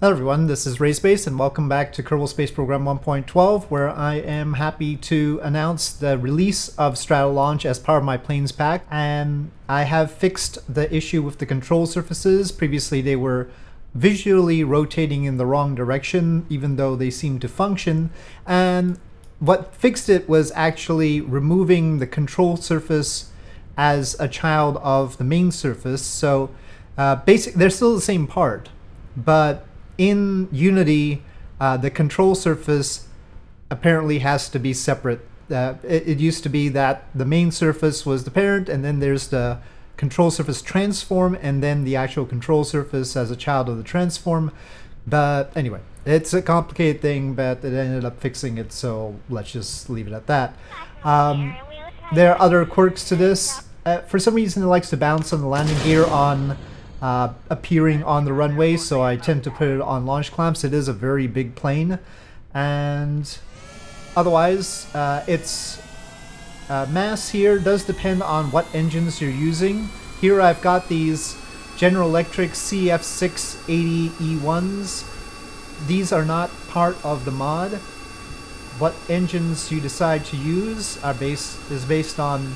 Hello everyone, this is Raiz Space and welcome back to Kerbal Space Program 1.12 where I am happy to announce the release of Stratolaunch as part of my Planes pack. And I have fixed the issue with the control surfaces. Previously they were visually rotating in the wrong direction even though they seemed to function. And what fixed it was actually removing the control surface as a child of the main surface. So uh, they're still the same part but in Unity, uh, the control surface apparently has to be separate. Uh, it, it, used to be that the main surface was the parent, and then there's the control surface transform, and then the actual control surface as a child of the transform. But anyway, it's a complicated thing, but it ended up fixing it, so let's just leave it at that. Um, there are other quirks to this. Uh, for some reason, it likes to bounce on the landing gear on uh, appearing on the runway, so I tend to put it on launch clamps. It is a very big plane, and otherwise, uh, its uh, mass here does depend on what engines you're using. Here I've got these General Electric CF6-80E1s. These are not part of the mod. What engines you decide to use are based is based on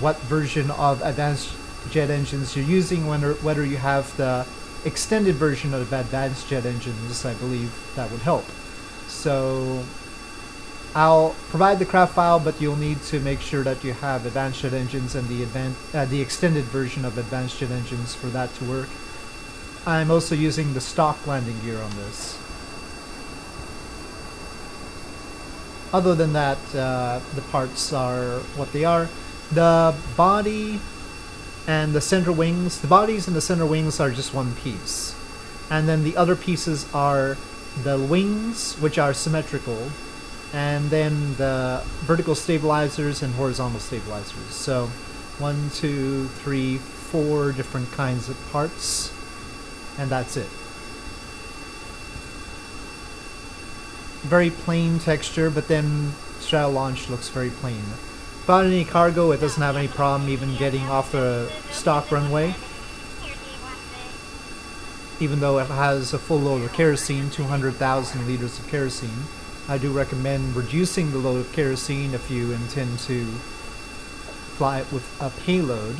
what version of Advanced jet engines you're using, whether, whether you have the extended version of advanced jet engines, I believe that would help. So I'll provide the craft file, but you'll need to make sure that you have advanced jet engines and the, uh, the extended version of advanced jet engines for that to work. I'm also using the stock landing gear on this. Other than that, uh, the parts are what they are. The body and the center wings, the bodies and the center wings are just one piece. And then the other pieces are the wings, which are symmetrical, and then the vertical stabilizers and horizontal stabilizers. So one, two, three, four different kinds of parts, and that's it. Very plain texture, but then Stratolaunch looks very plain. Without any cargo, it doesn't have any problem even getting off the stock runway. Even though it has a full load of kerosene, 200,000 liters of kerosene. I do recommend reducing the load of kerosene if you intend to fly it with a payload.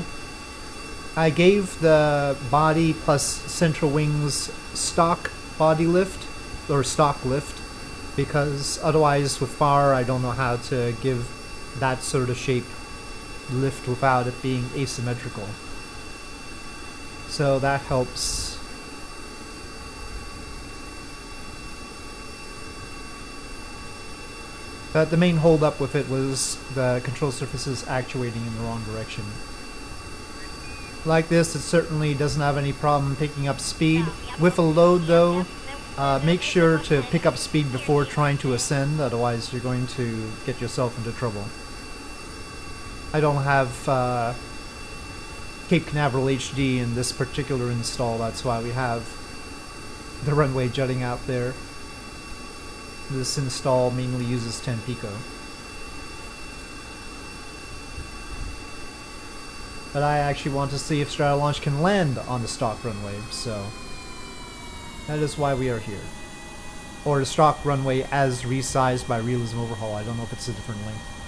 I gave the body plus central wings stock body lift, or stock lift, because otherwise with FAR I don't know how to give that sort of shape lift without it being asymmetrical. So that helps. But the main holdup with it was the control surfaces actuating in the wrong direction. Like this, it certainly doesn't have any problem picking up speed. With a load though, uh, make sure to pick up speed before trying to ascend, otherwise you're going to get yourself into trouble. I don't have uh, Cape Canaveral HD in this particular install, that's why we have the runway jutting out there. This install mainly uses 10 pico. But I actually want to see if Stratolaunch can land on the stock runway, so that is why we are here. Or the stock runway as resized by Realism Overhaul, I don't know if it's a different length.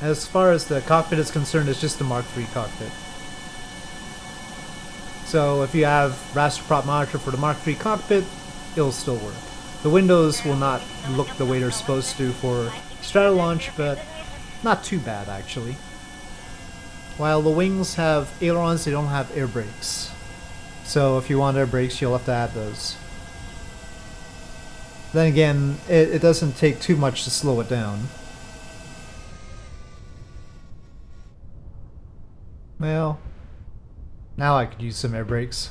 As far as the cockpit is concerned, it's just a Mark III cockpit. So if you have RasterPropMonitor for the Mark III cockpit, it'll still work. The windows will not look the way they're supposed to for Stratolaunch, but not too bad actually. While the wings have ailerons, they don't have air brakes. So if you want air brakes, you'll have to add those. Then again, it, it doesn't take too much to slow it down. Well, now I could use some air brakes.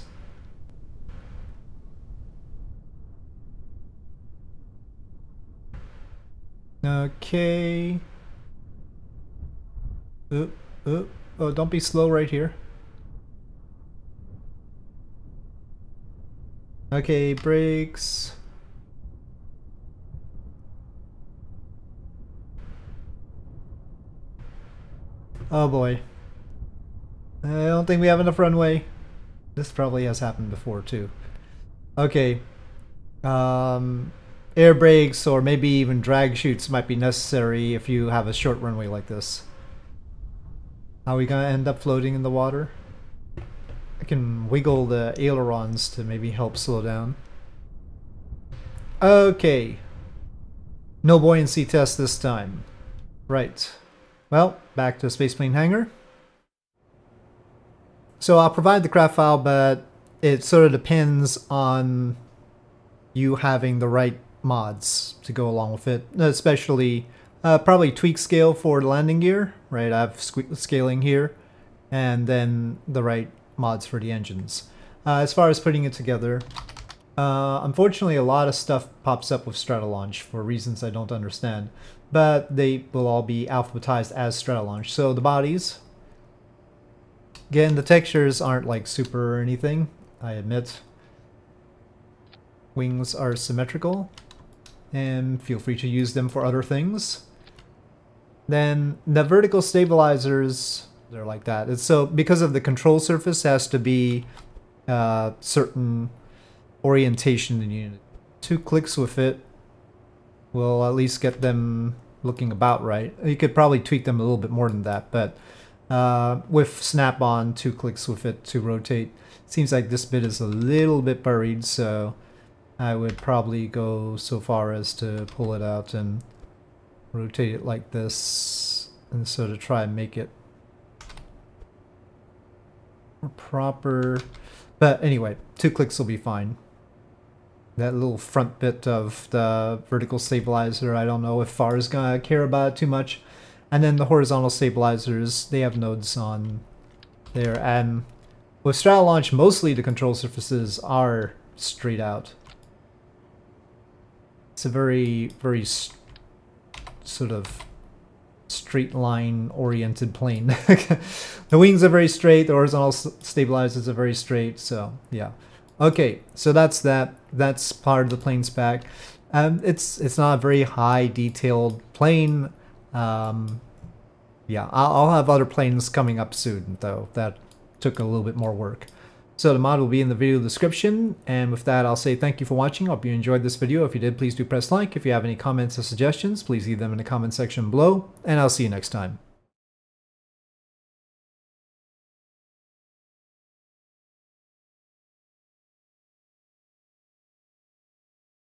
Okay. Oh, oh, oh, don't be slow right here. Okay, brakes. Oh boy. I don't think we have enough runway. This probably has happened before too. Okay. Um, air brakes or maybe even drag chutes might be necessary if you have a short runway like this. Are we gonna end up floating in the water? I can wiggle the ailerons to maybe help slow down. Okay. No buoyancy test this time. Right. Well, back to the Spaceplane Hangar. So I'll provide the craft file, but it sort of depends on you having the right mods to go along with it, especially uh, probably TweakScale for landing gear, right? I have scaling here, and then the right mods for the engines. Uh, as far as putting it together, uh, unfortunately a lot of stuff pops up with Stratolaunch for reasons I don't understand, but they will all be alphabetized as Stratolaunch. So the bodies, again the textures aren't like super or anything, I admit. Wings are symmetrical, and feel free to use them for other things. Then the vertical stabilizers, they're like that. It's so because of the control surface has to be uh, certain orientation in Unity. Two clicks with it will at least get them looking about right. You could probably tweak them a little bit more than that, but uh, with snap-on, two clicks with it to rotate. Seems like this bit is a little bit buried, so I would probably go so far as to pull it out and rotate it like this and so to try and make it proper. But anyway two clicks will be fine. That little front bit of the vertical stabilizer I don't know if FAR is gonna care about it too much and then the horizontal stabilizers they have nodes on there and with Stratolaunch mostly the control surfaces are straight out it's a very very sort of straight line oriented plane. the wings are very straight, the horizontal stabilizers are very straight, so yeah. Okay, so that's that. That's part of the Planes pack. Um, it's it's not a very high detailed plane. Um, yeah, I'll, I'll have other planes coming up soon, though. That took a little bit more work. So the mod will be in the video description. And with that, I'll say thank you for watching. Hope you enjoyed this video. If you did, please do press like. If you have any comments or suggestions, please leave them in the comment section below. And I'll see you next time.